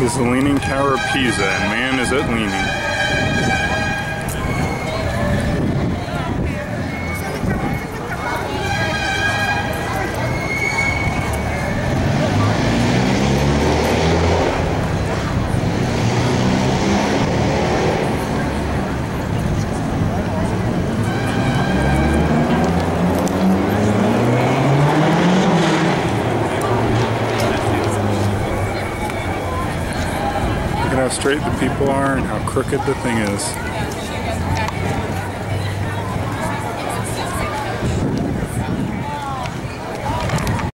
Is the Leaning Tower of Pisa, and man is it leaning. How straight the people are and how crooked the thing is.